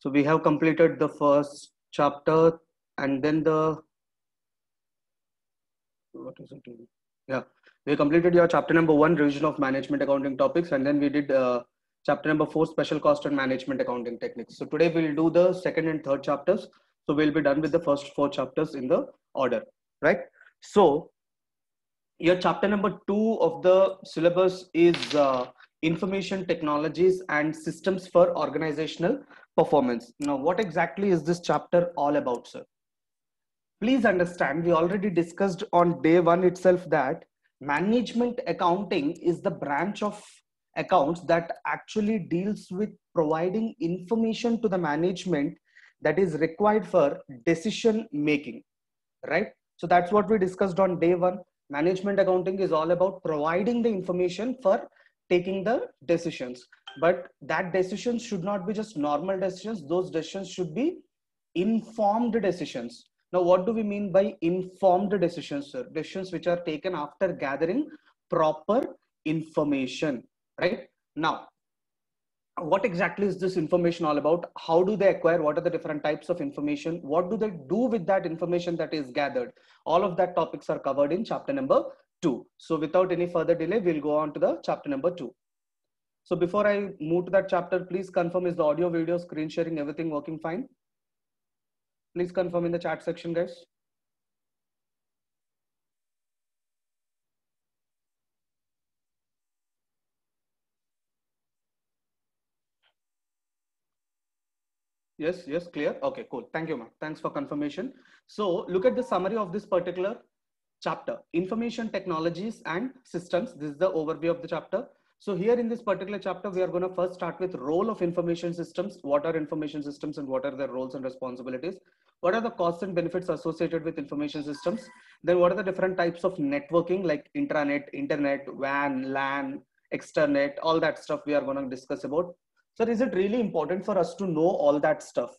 So we have completed the first chapter and then the, what is it? Yeah, we completed your chapter number one, revision of management accounting topics. And then we did uh, chapter number four, special cost and management accounting techniques. So today we'll do the second and third chapters. So we'll be done with the first four chapters in the order, right? So your chapter number two of the syllabus is uh, information technologies and systems for organizational performance. Now, what exactly is this chapter all about, sir? Please understand, we already discussed on day one itself that management accounting is the branch of accounts that actually deals with providing information to the management that is required for decision making, right? So that's what we discussed on day one. Management accounting is all about providing the information for taking the decisions but that decisions should not be just normal decisions. Those decisions should be informed decisions. Now what do we mean by informed decisions sir? Decisions which are taken after gathering proper information right? Now what exactly is this information all about? How do they acquire? What are the different types of information? What do they do with that information that is gathered? All of that topics are covered in chapter number 2. So without any further delay, we'll go on to the chapter number 2. So before I move to that chapter, please confirm is the audio, video, screen sharing, everything working fine? Please confirm in the chat section, guys. Yes, yes, clear. Okay, cool. Thank you, ma'am. Thanks for confirmation. So look at the summary of this particular chapter information technologies and systems this is the overview of the chapter so here in this particular chapter we are going to first start with role of information systems what are information systems and what are their roles and responsibilities? What are the costs and benefits associated with information systems? Then what are the different types of networking like intranet internet wan lan extranet all that stuff we are going to discuss about. So is it really important for us to know all that stuff?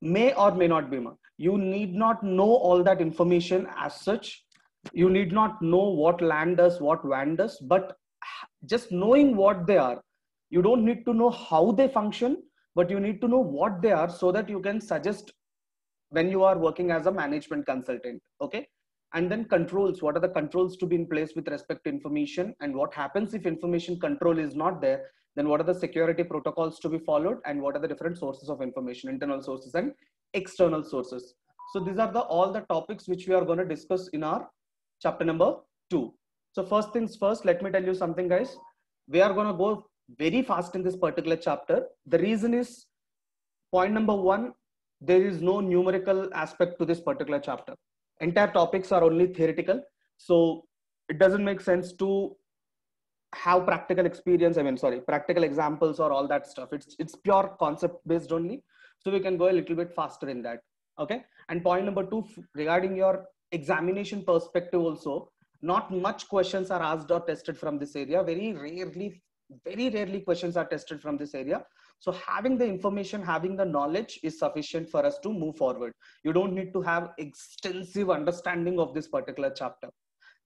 May or may not be you need not know all that information as such. You need not know what LAN does what WAN does but just knowing what they are. You don't need to know how they function but you need to know what they are so that you can suggest when you are working as a management consultant okay? And then controls what are the controls to be in place with respect to information? And what happens if information control is not there? Then what are the security protocols to be followed? And what are the different sources of information internal sources and external sources? So these are the all the topics which we are going to discuss in our chapter number two so first things first let me tell you something guys. We are going to go very fast in this particular chapter. The reason is point number one there is no numerical aspect to this particular chapter. Entire topics are only theoretical. So it doesn't make sense to have practical experience i mean sorry practical examples or all that stuff. It's it's pure concept based only. So we can go a little bit faster in that. Okay? And point number two regarding your examination perspective also not much questions are asked or tested from this area very rarely very rarely questions are tested from this area so having the information having the knowledge is sufficient for us to move forward you don't need to have extensive understanding of this particular chapter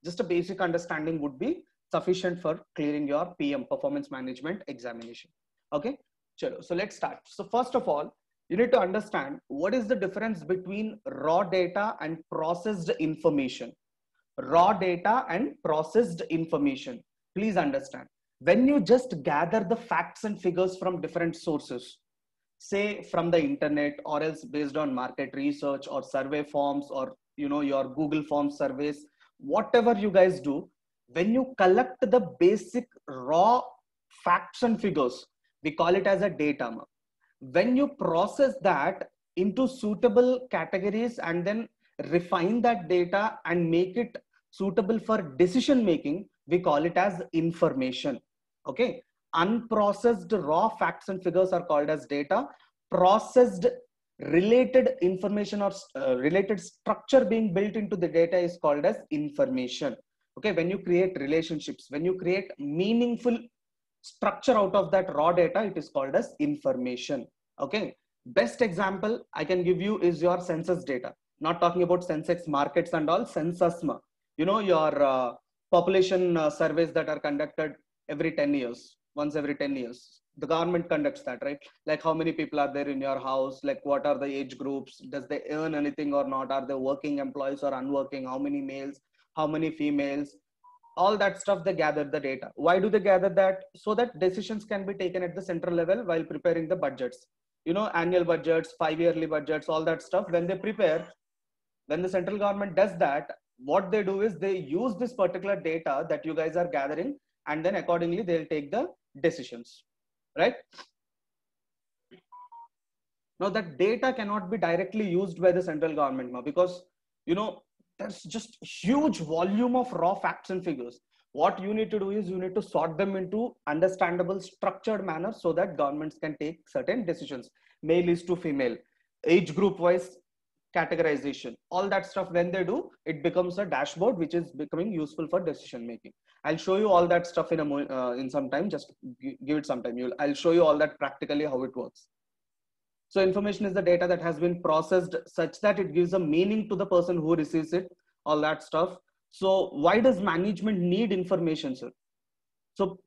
just a basic understanding would be sufficient for clearing your PM performance management examination. Okay, Chalo. so let's start. So first of all, you need to understand what is the difference between raw data and processed information. Raw data and processed information. Please understand. When you just gather the facts and figures from different sources, say from the internet or else based on market research or survey forms or you know your Google Form surveys, whatever you guys do, when you collect the basic raw facts and figures, we call it as a data. When you process that into suitable categories and then refine that data and make it suitable for decision making, we call it as information. Okay. Unprocessed raw facts and figures are called as data. Processed related information or uh, related structure being built into the data is called as information okay when you create relationships when you create meaningful structure out of that raw data it is called as information okay best example i can give you is your census data not talking about sensex markets and all censusma you know your uh, population uh, surveys that are conducted every 10 years once every 10 years the government conducts that right? Like how many people are there in your house? Like what are the age groups? Does they earn anything or not? Are they working employees or unworking? How many males? How many females? All that stuff they gather the data. Why do they gather that? So that decisions can be taken at the central level while preparing the budgets. You know annual budgets five yearly budgets all that stuff. When they prepare when the central government does that what they do is they use this particular data that you guys are gathering and then accordingly they'll take the decisions right? Now that data cannot be directly used by the central government now because you know there's just huge volume of raw facts and figures. What you need to do is you need to sort them into understandable structured manner so that governments can take certain decisions male is to female. Age group wise categorization. All that stuff when they do it becomes a dashboard which is becoming useful for decision making. I'll show you all that stuff in a uh, in some time. Just give it some time. You'll i'll show you all that practically how it works. So information is the data that has been processed such that it gives a meaning to the person who receives it all that stuff. So why does management need information sir? So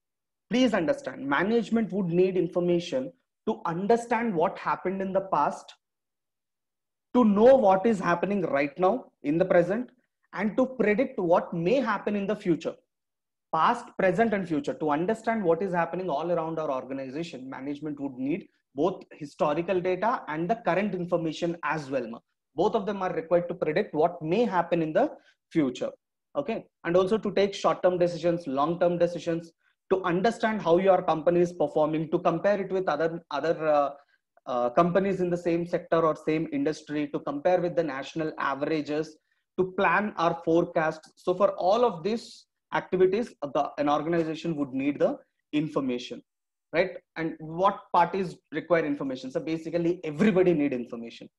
please understand. Management would need information to understand what happened in the past to know what is happening right now in the present and to predict what may happen in the future past present and future. To understand what is happening all around our organization management would need both historical data and the current information as well both of them are required to predict what may happen in the future okay? And also to take short term decisions long term decisions to understand how your company is performing to compare it with other other uh, uh, companies in the same sector or same industry to compare with the national averages to plan our forecast. So for all of these activities the, an organization would need the information right? And what parties require information? So basically everybody need information.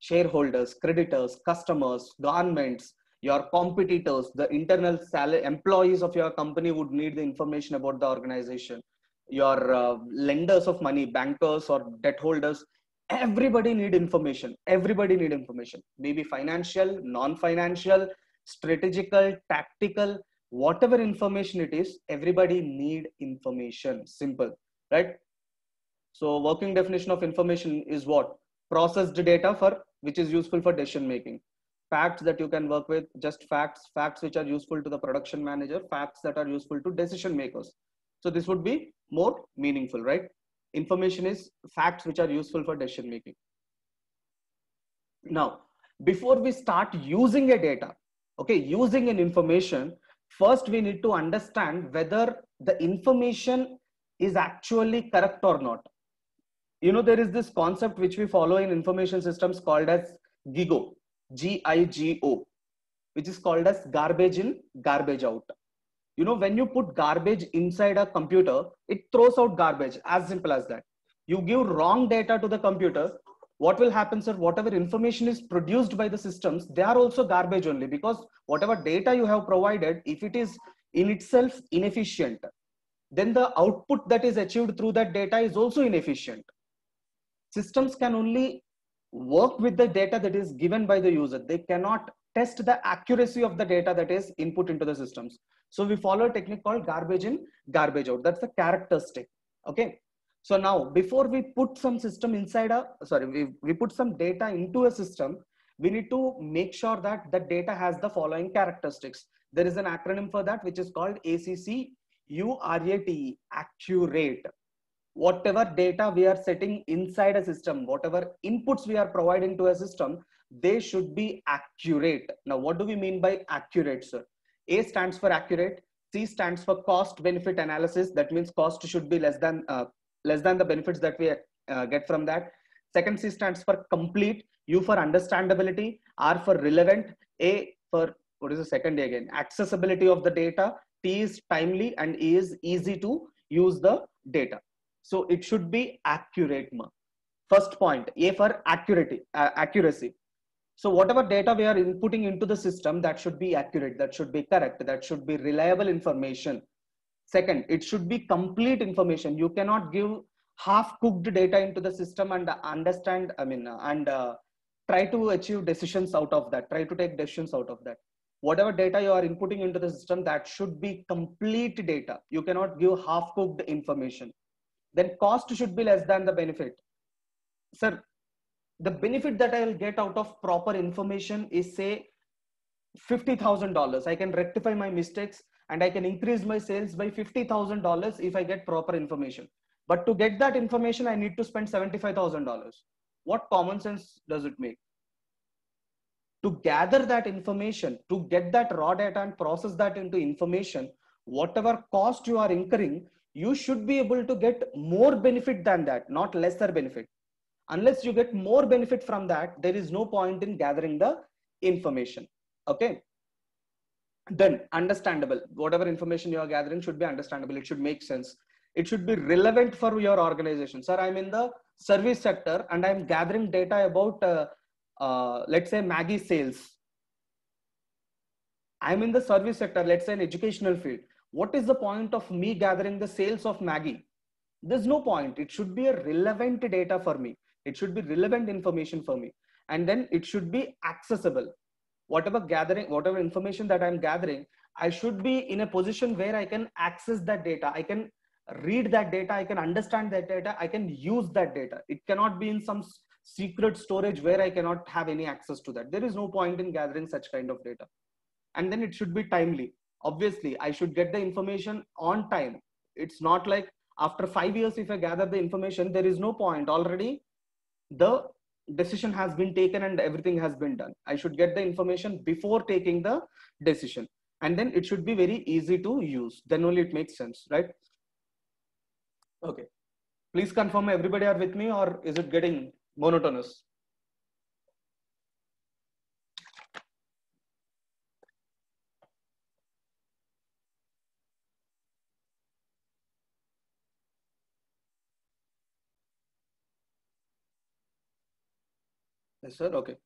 Shareholders creditors customers governments your competitors the internal salary employees of your company would need the information about the organization your uh, lenders of money bankers or debt holders everybody need information. Everybody need information. Maybe financial non-financial strategical tactical whatever information it is everybody need information. Simple right? So working definition of information is what? Processed data for which is useful for decision making. Facts that you can work with just facts facts which are useful to the production manager facts that are useful to decision makers. So this would be more meaningful, right? Information is facts which are useful for decision making. Now, before we start using a data, okay, using an information, first we need to understand whether the information is actually correct or not. You know, there is this concept which we follow in information systems called as GIGO, G-I-G-O, which is called as garbage in, garbage out you know when you put garbage inside a computer it throws out garbage as simple as that. You give wrong data to the computer what will happen sir? Whatever information is produced by the systems they are also garbage only because whatever data you have provided if it is in itself inefficient then the output that is achieved through that data is also inefficient. Systems can only work with the data that is given by the user. They cannot test the accuracy of the data that is input into the systems so we follow a technique called garbage in, garbage out. That's the characteristic. Okay. So now before we put some system inside a, sorry, we, we put some data into a system, we need to make sure that the data has the following characteristics. There is an acronym for that, which is called ACC URATE, accurate. Whatever data we are setting inside a system, whatever inputs we are providing to a system, they should be accurate. Now, what do we mean by accurate, sir? A stands for accurate. C stands for cost benefit analysis. That means cost should be less than uh, less than the benefits that we uh, get from that. Second C stands for complete. U for understandability. R for relevant. A for what is the second A again? Accessibility of the data. T is timely and E is easy to use the data. So it should be accurate. First point. A for accuracy. Uh, accuracy. So whatever data we are inputting into the system, that should be accurate, that should be correct, that should be reliable information. Second, it should be complete information. You cannot give half-cooked data into the system and understand, I mean, and uh, try to achieve decisions out of that, try to take decisions out of that. whatever data you are inputting into the system that should be complete data you cannot give half cooked information then cost should be less than the benefit sir the benefit that i'll get out of proper information is say $50000 i can rectify my mistakes and i can increase my sales by $50000 if i get proper information. But to get that information i need to spend $75000 what common sense does it make? To gather that information, to get that raw data and process that into information, whatever cost you are incurring, you should be able to get more benefit than that, not lesser benefit. Unless you get more benefit from that, there is no point in gathering the information. Okay. Then understandable. Whatever information you are gathering should be understandable. It should make sense. It should be relevant for your organization. Sir, I'm in the service sector and I'm gathering data about uh, uh, let's say Maggi sales. I'm in the service sector, let's say an educational field. What is the point of me gathering the sales of Maggi There's no point. It should be a relevant data for me. It should be relevant information for me. And then it should be accessible. Whatever gathering, whatever information that I'm gathering, I should be in a position where I can access that data. I can read that data. I can understand that data. I can use that data. It cannot be in some secret storage where I cannot have any access to that. There is no point in gathering such kind of data. And then it should be timely. Obviously, I should get the information on time. It's not like after five years, if I gather the information, there is no point. Already the decision has been taken and everything has been done. I should get the information before taking the decision. And then it should be very easy to use. Then only it makes sense, right? Okay. Please confirm everybody are with me or is it getting monotonous. Yes, sir. Okay.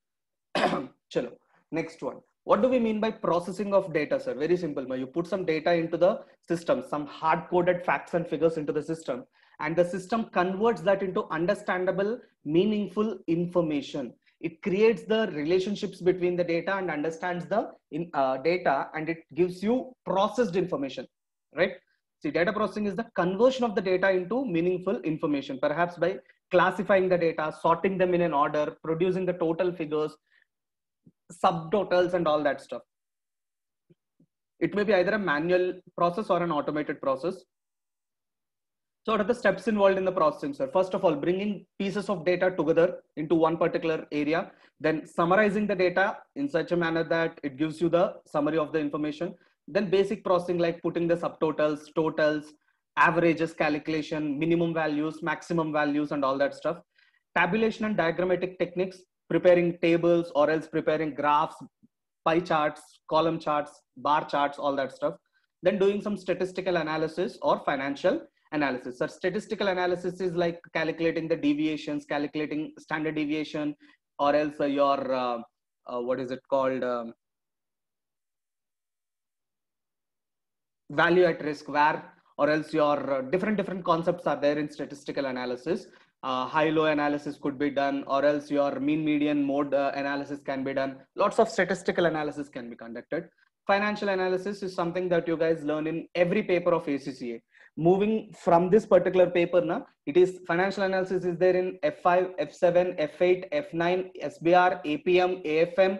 Chalo. Next one. What do we mean by processing of data, sir? Very simple. You put some data into the system, some hard coded facts and figures into the system, and the system converts that into understandable meaningful information it creates the relationships between the data and understands the in, uh, data and it gives you processed information right see data processing is the conversion of the data into meaningful information perhaps by classifying the data sorting them in an order producing the total figures subtotals and all that stuff it may be either a manual process or an automated process so what are the steps involved in the processing, sir? First of all, bringing pieces of data together into one particular area, then summarizing the data in such a manner that it gives you the summary of the information. Then basic processing like putting the subtotals, totals, averages calculation, minimum values, maximum values, and all that stuff. Tabulation and diagrammatic techniques, preparing tables or else preparing graphs, pie charts, column charts, bar charts, all that stuff. Then doing some statistical analysis or financial analysis. So statistical analysis is like calculating the deviations, calculating standard deviation, or else uh, your uh, uh, what is it called um, value at risk, where or else your uh, different different concepts are there in statistical analysis. Uh, high-low analysis could be done, or else your mean median mode uh, analysis can be done. Lots of statistical analysis can be conducted. Financial analysis is something that you guys learn in every paper of ACCA moving from this particular paper now it is financial analysis is there in f5 f7 f8 f9 sbr apm afm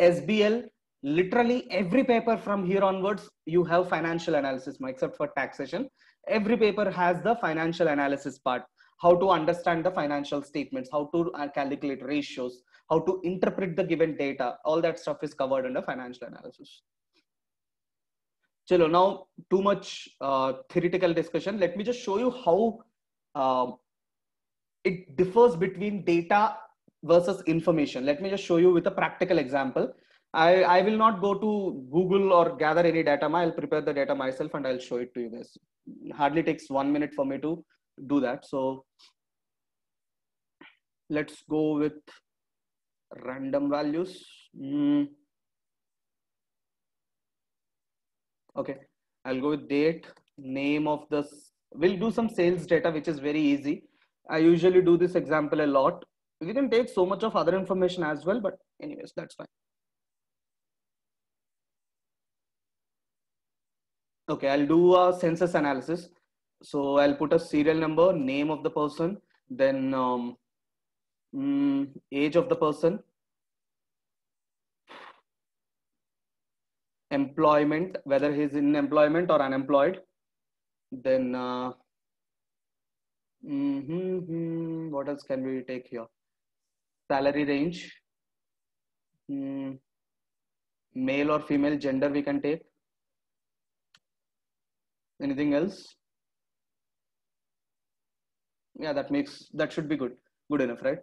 sbl literally every paper from here onwards you have financial analysis except for taxation every paper has the financial analysis part how to understand the financial statements how to uh, calculate ratios how to interpret the given data all that stuff is covered under financial analysis Chalo, now too much uh, theoretical discussion. Let me just show you how uh, it differs between data versus information. Let me just show you with a practical example. I, I will not go to Google or gather any data. I'll prepare the data myself and I'll show it to you guys. hardly takes one minute for me to do that. So let's go with random values. Mm. Okay, I'll go with date, name of this. We'll do some sales data, which is very easy. I usually do this example a lot. We can take so much of other information as well, but anyways, that's fine. Okay i'll do a census analysis. So i'll put a serial number name of the person then um, mm, age of the person employment whether he's in employment or unemployed then uh, mm-hmm, what else can we take here? Salary range mm, male or female gender we can take anything else? Yeah that makes that should be good. Good enough right?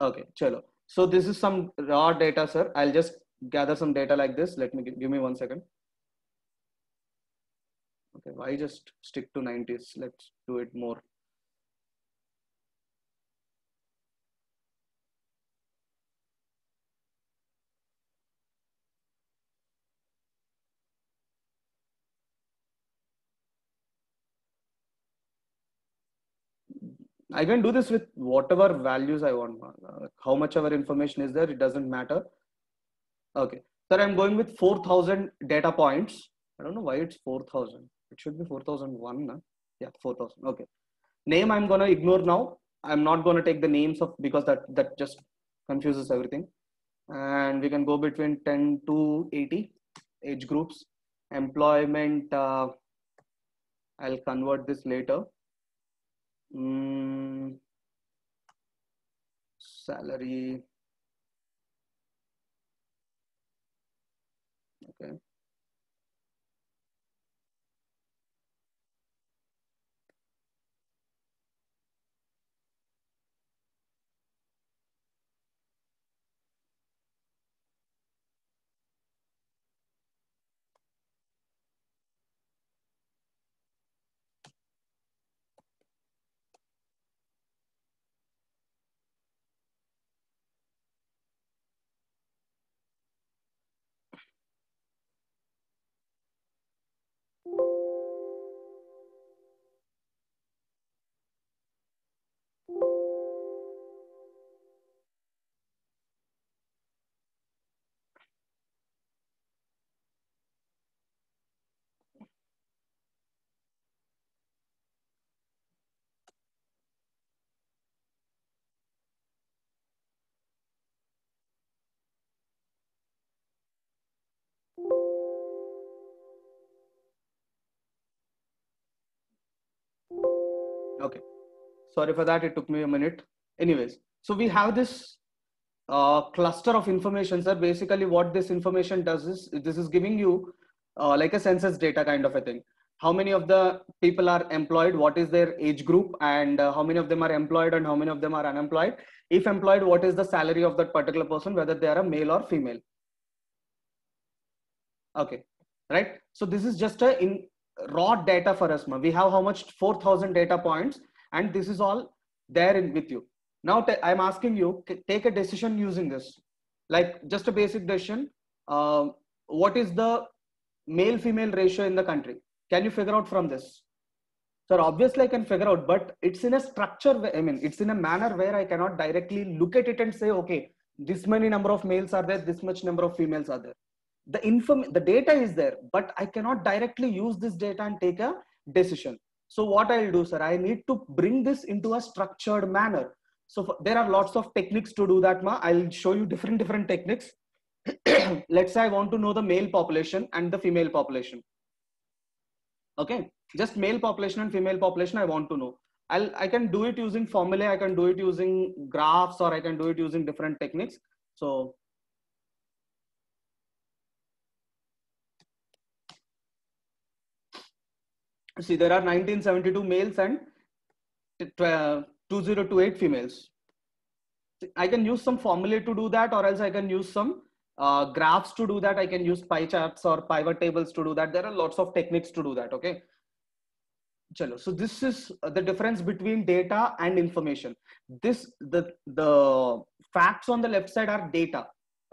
Okay chalo. So this is some raw data sir. I'll just gather some data like this. Let me give, give me one second. Okay why just stick to 90s let's do it more I can do this with whatever values I want. How much our information is there, it doesn't matter. Okay. Sir, I'm going with 4,000 data points. I don't know why it's 4,000. It should be 4,001. No? Yeah, 4,000. Okay. Name I'm going to ignore now. I'm not going to take the names of because that, that just confuses everything. And we can go between 10 to 80 age groups. Employment, uh, I'll convert this later. Mm, salary. Okay. Sorry for that. It took me a minute. Anyways, so we have this uh, cluster of information, sir. Basically, what this information does is this is giving you uh, like a census data kind of a thing. How many of the people are employed? What is their age group? And uh, how many of them are employed and how many of them are unemployed? If employed, what is the salary of that particular person, whether they are a male or female? Okay, right? So this is just a in raw data for us. We have how much 4,000 data points, and this is all there in with you. Now I'm asking you take a decision using this, like just a basic decision. Uh, what is the male female ratio in the country? Can you figure out from this? Sir, obviously I can figure out, but it's in a structure. I mean, it's in a manner where I cannot directly look at it and say, okay, this many number of males are there, this much number of females are there the inform the data is there but i cannot directly use this data and take a decision. So what i'll do sir i need to bring this into a structured manner. So for, there are lots of techniques to do that ma. I'll show you different different techniques. Let's say i want to know the male population and the female population. Okay? Just male population and female population i want to know. I'll i can do it using formulae i can do it using graphs or i can do it using different techniques. So see there are 1972 males and 2028 females. I can use some formula to do that or else i can use some uh, graphs to do that. I can use pie charts or pivot tables to do that. There are lots of techniques to do that okay? Chalo. so this is the difference between data and information. This the the facts on the left side are data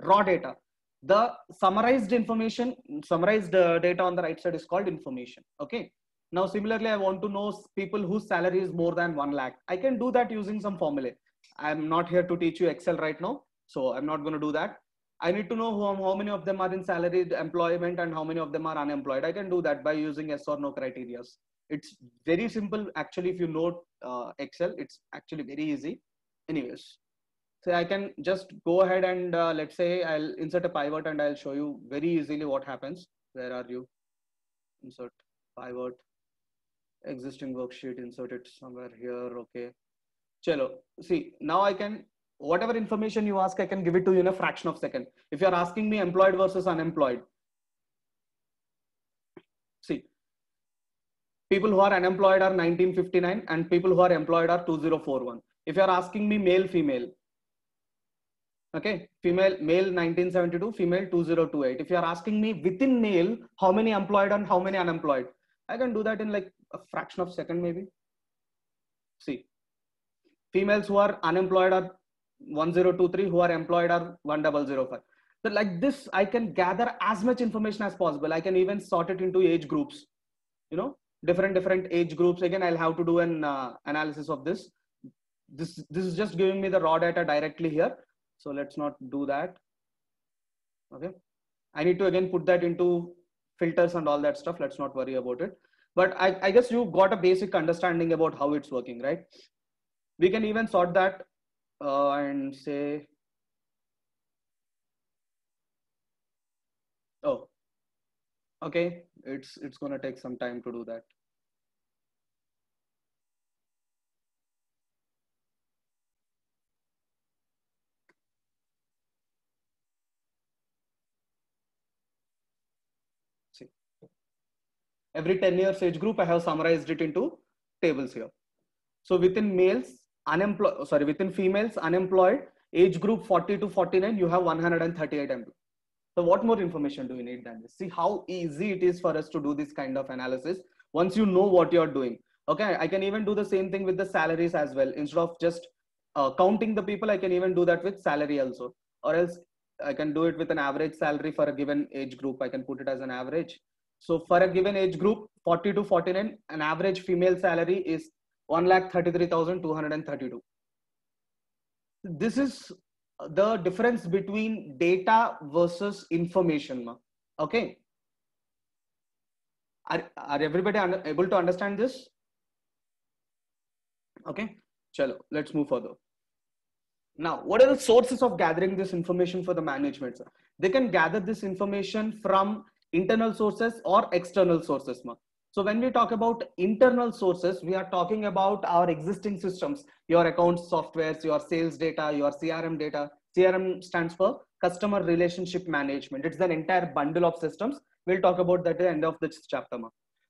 raw data. The summarized information summarized uh, data on the right side is called information okay now, similarly, I want to know people whose salary is more than 1 lakh. I can do that using some formula. I'm not here to teach you Excel right now. So I'm not going to do that. I need to know who, how many of them are in salaried employment and how many of them are unemployed. I can do that by using yes or no criteria. It's very simple. Actually, if you know uh, Excel, it's actually very easy. Anyways, so I can just go ahead and uh, let's say I'll insert a pivot and I'll show you very easily what happens. Where are you? Insert pivot, existing worksheet, insert it somewhere here. Okay. Chalo. See, now I can whatever information you ask, I can give it to you in a fraction of second. If you're asking me employed versus unemployed, see, people who are unemployed are 1959 and people who are employed are 2041. If you're asking me male, female, okay, female, male 1972, female 2028. If you're asking me within male, how many employed and how many unemployed, I can do that in like a fraction of second maybe. See, females who are unemployed are 1023 who are employed are 1005 so like this i can gather as much information as possible. I can even sort it into age groups you know different different age groups. Again i'll have to do an uh, analysis of this. This this is just giving me the raw data directly here. So let's not do that. Okay. I need to again put that into filters and all that stuff. Let's not worry about it but I, I guess you got a basic understanding about how it's working right we can even sort that uh, and say, oh, okay, it's, it's going to take some time to do that. See, every 10 years age group, I have summarized it into tables here. So within males, unemployed sorry within females unemployed age group 40 to 49 you have 138 employees so what more information do you need than this? See how easy it is for us to do this kind of analysis once you know what you're doing. Okay i can even do the same thing with the salaries as well. Instead of just uh, counting the people i can even do that with salary also. Or else i can do it with an average salary for a given age group. I can put it as an average so for a given age group 40 to 49 an average female salary is 1,33,232. This is the difference between data versus information. Okay. Are, are everybody able to understand this? Okay. Chalo, let's move further. Now, what are the sources of gathering this information for the management? Sir? They can gather this information from internal sources or external sources. So when we talk about internal sources, we are talking about our existing systems, your accounts softwares, your sales data, your CRM data. CRM stands for customer relationship management. It's an entire bundle of systems. We'll talk about that at the end of this chapter.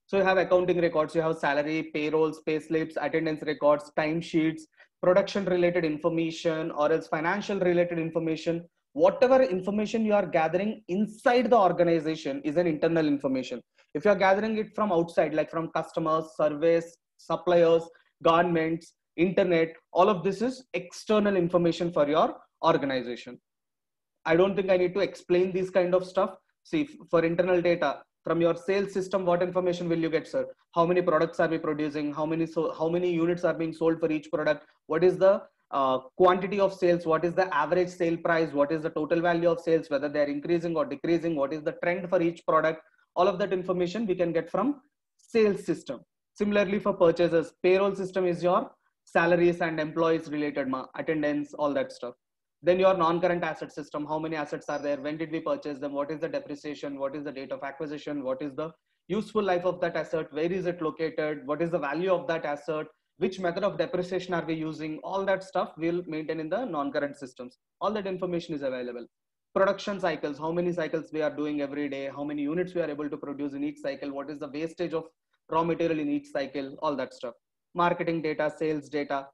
So you have accounting records, you have salary, payrolls, pay slips, attendance records, timesheets, production related information, or else financial related information. Whatever information you are gathering inside the organization is an internal information. If you're gathering it from outside like from customers service suppliers governments internet all of this is external information for your organization. I don't think i need to explain this kind of stuff. See for internal data from your sales system what information will you get sir? How many products are we producing? How many so how many units are being sold for each product? What is the uh, quantity of sales what is the average sale price what is the total value of sales whether they are increasing or decreasing what is the trend for each product all of that information we can get from sales system. Similarly for purchases payroll system is your salaries and employees related attendance all that stuff. Then your non-current asset system how many assets are there when did we purchase them what is the depreciation what is the date of acquisition what is the useful life of that asset where is it located what is the value of that asset which method of depreciation are we using? All that stuff we'll maintain in the non-current systems. All that information is available. Production cycles how many cycles we are doing every day how many units we are able to produce in each cycle what is the wastage of raw material in each cycle all that stuff. Marketing data sales data.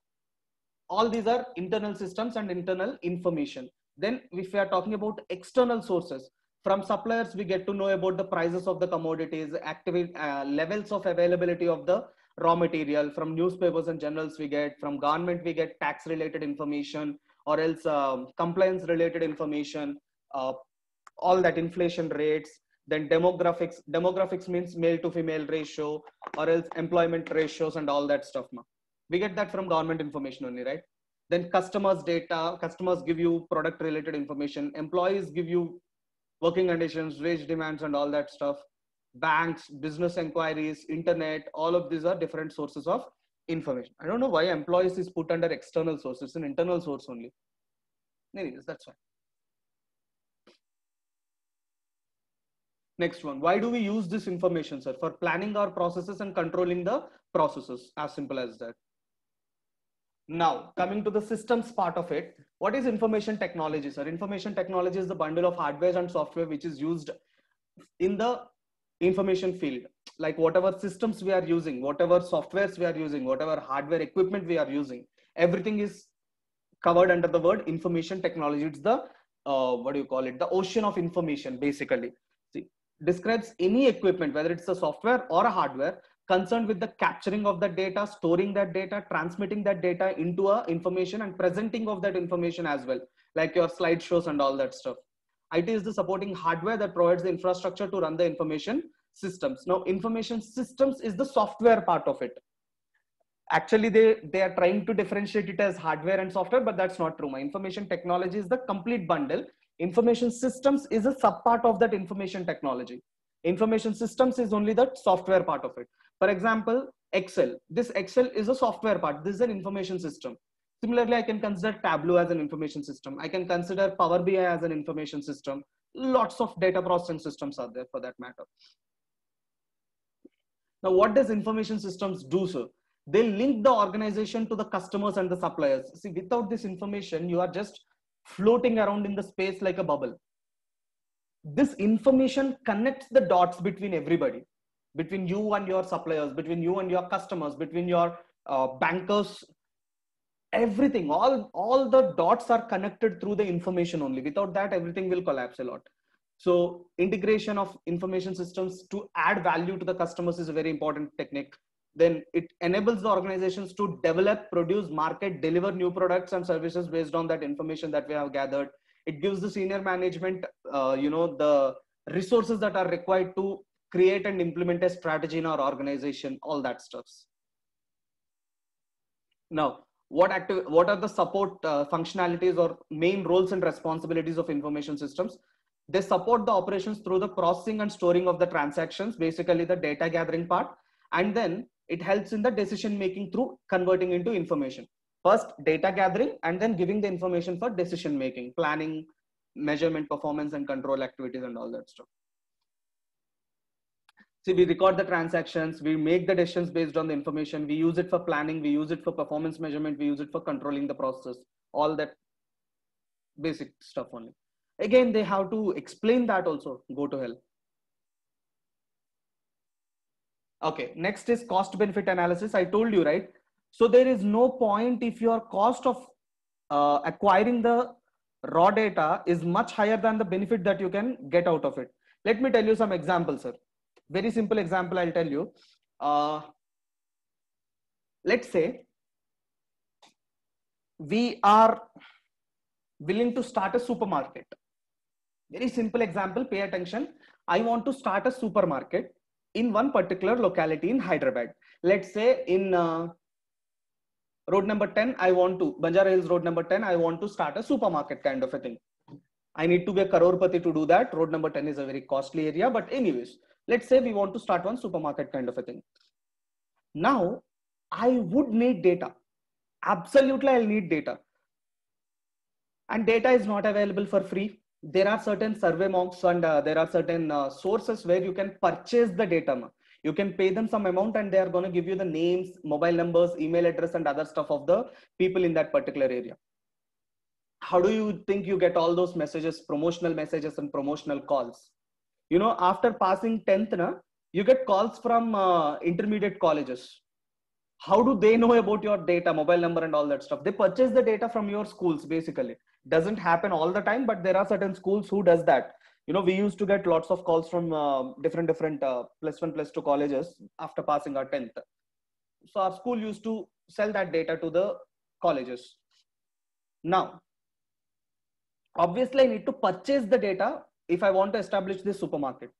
All these are internal systems and internal information. Then if we are talking about external sources from suppliers we get to know about the prices of the commodities active uh, levels of availability of the raw material. From newspapers and journals we get from government we get tax related information or else um, compliance related information uh, all that inflation rates. Then demographics demographics means male to female ratio or else employment ratios and all that stuff ma. we get that from government information only right? Then customers data customers give you product related information. Employees give you working conditions wage demands and all that stuff banks business inquiries internet all of these are different sources of information. I don't know why employees is put under external source it's an internal source only. Anyways that's fine next one. Why do we use this information sir? For planning our processes and controlling the processes. As simple as that. Now, coming to the systems part of it, what is information technology, sir? Information technology is the bundle of hardware and software which is used in the information field. Like whatever systems we are using, whatever softwares we are using, whatever hardware equipment we are using, everything is covered under the word information technology. It's the, uh, what do you call it? The ocean of information, basically. See, describes any equipment, whether it's a software or a hardware, concerned with the capturing of the data, storing that data, transmitting that data into a information and presenting of that information as well, like your slideshows and all that stuff. IT is the supporting hardware that provides the infrastructure to run the information systems. Now, information systems is the software part of it. Actually, they, they are trying to differentiate it as hardware and software, but that's not true. My information technology is the complete bundle. Information systems is a subpart of that information technology. Information systems is only the software part of it. For example, Excel. This Excel is a software part. This is an information system. Similarly, I can consider Tableau as an information system. I can consider Power BI as an information system. Lots of data processing systems are there for that matter. Now, what does information systems do, sir? They link the organization to the customers and the suppliers. See, without this information, you are just floating around in the space like a bubble. This information connects the dots between everybody between you and your suppliers, between you and your customers, between your uh, bankers, everything, all, all the dots are connected through the information only. Without that, everything will collapse a lot. So integration of information systems to add value to the customers is a very important technique. Then it enables the organizations to develop, produce, market, deliver new products and services based on that information that we have gathered. It gives the senior management, uh, you know, the resources that are required to create and implement a strategy in our organization, all that stuffs. Now, what active, what are the support uh, functionalities or main roles and responsibilities of information systems? They support the operations through the processing and storing of the transactions, basically the data gathering part. And then it helps in the decision making through converting into information. First, data gathering and then giving the information for decision making, planning, measurement, performance and control activities and all that stuff. See, we record the transactions, we make the decisions based on the information, we use it for planning, we use it for performance measurement, we use it for controlling the process, all that basic stuff only. Again, they have to explain that also, go to hell. Okay, next is cost benefit analysis. I told you, right? So there is no point if your cost of uh, acquiring the raw data is much higher than the benefit that you can get out of it. Let me tell you some examples, sir very simple example i'll tell you. Uh, let's say we are willing to start a supermarket. Very simple example pay attention. I want to start a supermarket in one particular locality in hyderabad. Let's say in uh, road number 10 i want to banjara hills road number 10 i want to start a supermarket kind of a thing. I need to be a crorepati to do that. Road number 10 is a very costly area but anyways let's say we want to start one supermarket kind of a thing. Now i would need data. Absolutely i'll need data. And data is not available for free. There are certain survey monks and uh, there are certain uh, sources where you can purchase the data you can pay them some amount and they are going to give you the names mobile numbers email address and other stuff of the people in that particular area. How do you think you get all those messages promotional messages and promotional calls you know after passing 10th na, you get calls from uh, intermediate colleges. How do they know about your data mobile number and all that stuff? They purchase the data from your schools basically. Doesn't happen all the time but there are certain schools who does that. You know we used to get lots of calls from uh, different different uh, plus one plus two colleges after passing our 10th so our school used to sell that data to the colleges. Now obviously i need to purchase the data if I want to establish this supermarket.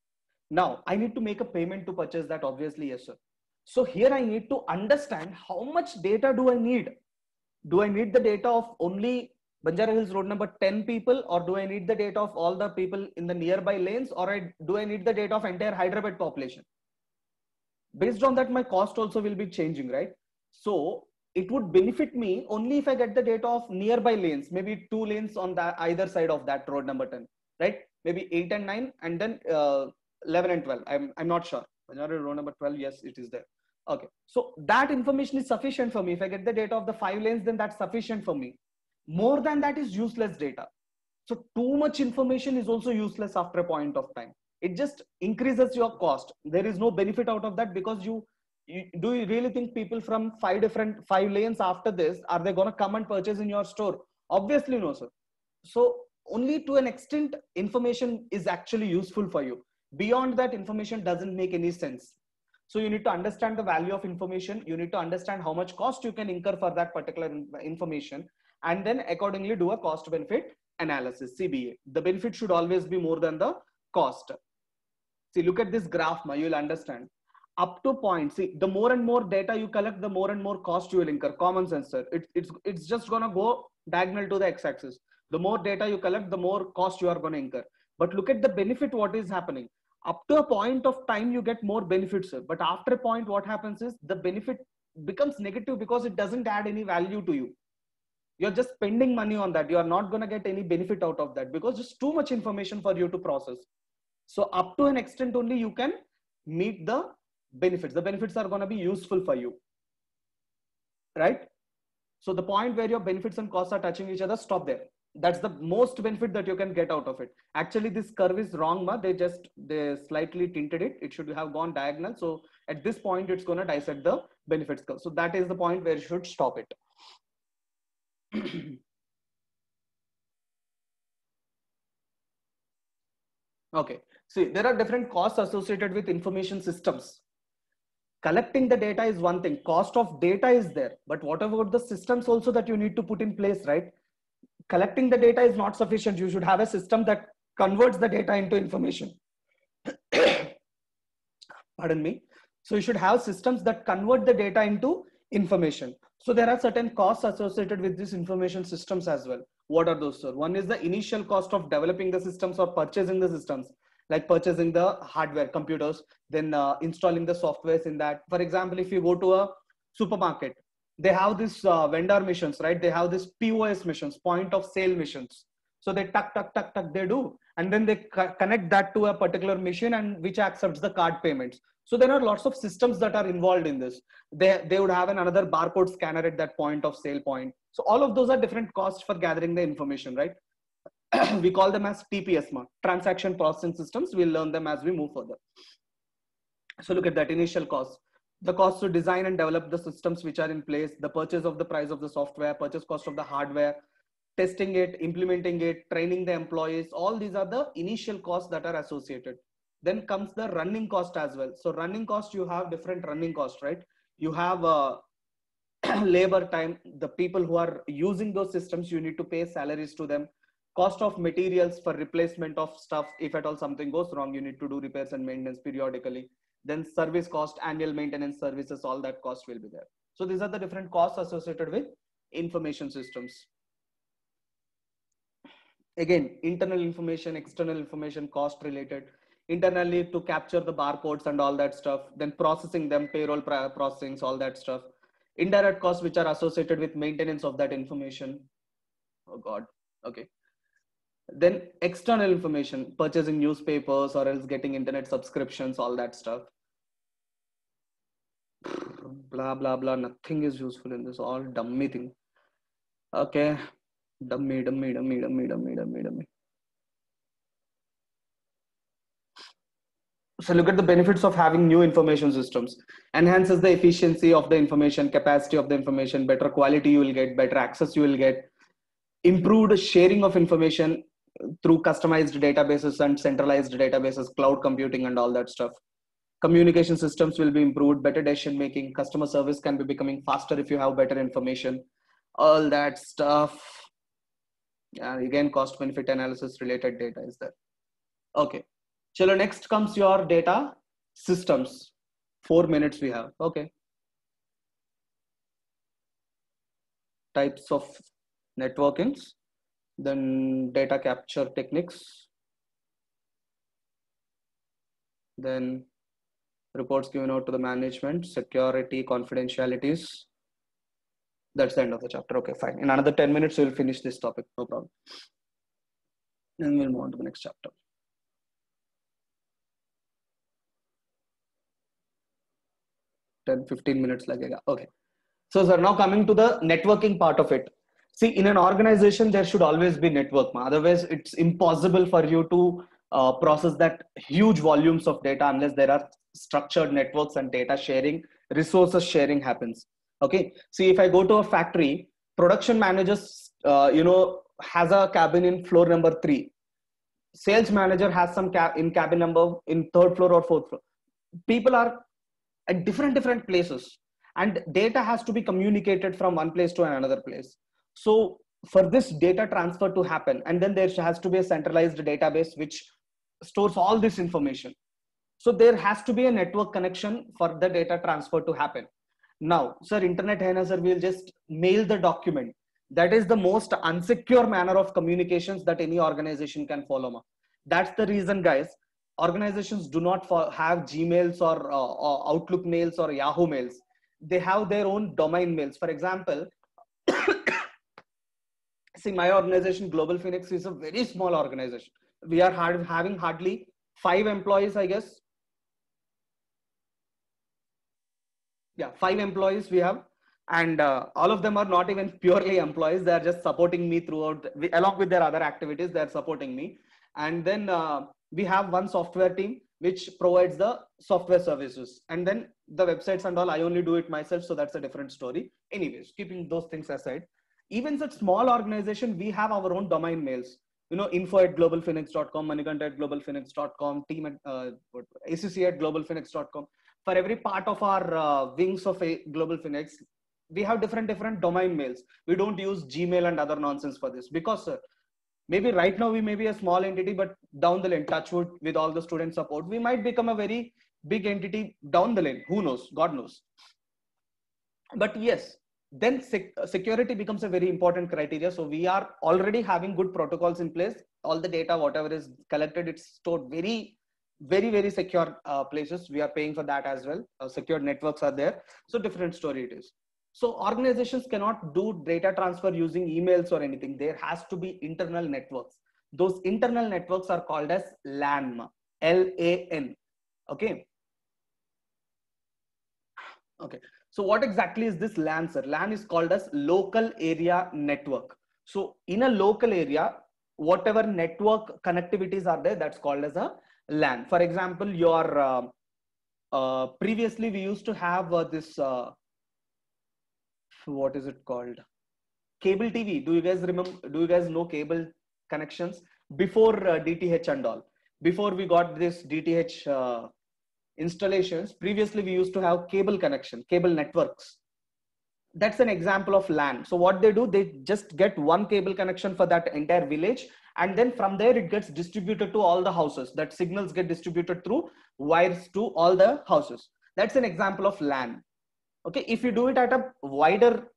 Now I need to make a payment to purchase that, obviously, yes, sir. So here I need to understand how much data do I need? do I need the data of only Banjara Hills road number 10 people or do I need the data of all the people in the nearby lanes or I, do I need the data of entire Hyderabad population? Based on that, my cost also will be changing, right? So it would benefit me only if I get the data of nearby lanes, maybe two lanes on that either side of that road number 10, right? Maybe eight and nine and then uh, 11 and 12. I'm, I'm not sure. Banjara road number 12, yes, it is there. Okay, so that information is sufficient for me. If I get the data of the five lanes, then that's sufficient for me. More than that is useless data. So too much information is also useless after a point of time. It just increases your cost. There is no benefit out of that because you, you do you really think people from five different five lanes after this are they gonna come and purchase in your store? Obviously no, sir. So only to an extent information is actually useful for you. Beyond that, information doesn't make any sense so you need to understand the value of information. You need to understand how much cost you can incur for that particular information and then accordingly do a cost benefit analysis, CBA. The benefit should always be more than the cost. See, look at this graph, ma, you'll understand. Up to point, see, the more and more data you collect, the more and more cost you will incur. Common sense, sir. It, it's, it's just gonna go diagonal to the x-axis. The more data you collect, the more cost you are gonna incur. But look at the benefit, what is happening. Up to a point of time you get more benefits but after a point what happens is the benefit becomes negative because it doesn't add any value to you. You're just spending money on that. You are not going to get any benefit out of that because it's too much information for you to process. So up to an extent only you can meet the benefits. The benefits are going to be useful for you. Right? So the point where your benefits and costs are touching each other stop there that's the most benefit that you can get out of it. Actually this curve is wrong ma. They just they slightly tinted it. It should have gone diagonal. So at this point it's going to dissect the benefits curve. So that is the point where you should stop it. Okay. See there are different costs associated with information systems. Collecting the data is one thing. Cost of data is there. But what about the systems also that you need to put in place right collecting the data is not sufficient. You should have a system that converts the data into information. Pardon me. So you should have systems that convert the data into information. So there are certain costs associated with these information systems as well. What are those, sir? One is the initial cost of developing the systems or purchasing the systems, like purchasing the hardware, computers, then uh, installing the softwares in that. For example, if you go to a supermarket, they have this uh, vendor missions, right? They have this POS missions, point of sale missions. So they tuck, tuck, tuck, tuck, they do. And then they co connect that to a particular machine and which accepts the card payments. So there are lots of systems that are involved in this. They, they would have another barcode scanner at that point of sale point. So all of those are different costs for gathering the information, right? we call them as TPS, transaction processing systems. We'll learn them as we move further. So look at that initial cost the cost to design and develop the systems which are in place, the purchase of the price of the software, purchase cost of the hardware, testing it, implementing it, training the employees, all these are the initial costs that are associated. Then comes the running cost as well. So running cost, you have different running costs, right? You have uh, labor time, the people who are using those systems, you need to pay salaries to them. Cost of materials for replacement of stuff. If at all something goes wrong, you need to do repairs and maintenance periodically then service cost annual maintenance services all that cost will be there. So these are the different costs associated with information systems. Again internal information external information cost related. Internally to capture the barcodes and all that stuff then processing them payroll processing all that stuff. Indirect costs which are associated with maintenance of that information. Oh god okay. Then external information purchasing newspapers or else getting internet subscriptions all that stuff blah blah blah nothing is useful in this all dummy thing. Okay. Dummy dummy dummy dummy dummy dummy dummy. So look at the benefits of having new information systems. Enhances the efficiency of the information capacity of the information better quality you will get better access you will get. Improved sharing of information through customized databases and centralized databases cloud computing and all that stuff communication systems will be improved better decision making customer service can be becoming faster if you have better information all that stuff. And again cost benefit analysis related data is there. Okay. Chalo next comes your data systems. Four minutes we have. Okay. Types of networkings then data capture techniques then reports given out to the management security confidentialities. That's the end of the chapter. Okay fine. In another 10 minutes we'll finish this topic. No problem. And we'll move on to the next chapter. 10 15 minutes lagega. Okay. So sir now coming to the networking part of it. See in an organization there should always be network otherwise it's impossible for you to uh, process that huge volumes of data unless there are structured networks and data sharing resources sharing happens. Okay? See if i go to a factory production managers uh, you know has a cabin in floor number 3 sales manager has some cab in cabin number in third floor or fourth floor. People are at different different places and data has to be communicated from one place to another place. So for this data transfer to happen and then there has to be a centralized database which stores all this information. So there has to be a network connection for the data transfer to happen. Now sir internet hai na sir we'll just mail the document. That is the most unsecure manner of communications that any organization can follow that's the reason guys organizations do not have gmails or, uh, or outlook mails or yahoo mails. They have their own domain mails. For example see my organization Global Fin X is a very small organization we are hard, having hardly five employees i guess. Yeah five employees we have. And uh, all of them are not even purely employees. They are just supporting me throughout along with their other activities they are supporting me. And then uh, we have one software team which provides the software services. And then the websites and all i only do it myself so that's a different story. Anyways keeping those things aside even such small organization we have our own domain mails you know info at globalfinx.com manikanta at globalfinx.com team at uh, acc at globalfinx.com for every part of our uh, wings of a Global Fin X we have different different domain mails. We don't use gmail and other nonsense for this. Because uh, maybe right now we may be a small entity but down the line touchwood with all the student support we might become a very big entity down the lane. Who knows? God knows. But yes then sec- security becomes a very important criteria so we are already having good protocols in place all the data whatever is collected it's stored very very very secure uh, places we are paying for that as well uh, secure networks are there so different story it is so organizations cannot do data transfer using emails or anything. There has to be internal networks. Those internal networks are called as LAN, L-A-N. Okay. Okay. So what exactly is this LAN, sir? LAN is called as local area network. So in a local area, whatever network connectivities are there, that's called as a LAN. For example, your uh, uh, previously we used to have uh, this uh, what is it called cable tv do you guys remember do you guys know cable connections before uh, dth and all before we got this dth uh, installations. Previously we used to have cable connection cable networks. That's an example of lan. So what they do they just get one cable connection for that entire village and then from there it gets distributed to all the houses. That signals get distributed through wires to all the houses. That's an example of lan. Okay if you do it at a wider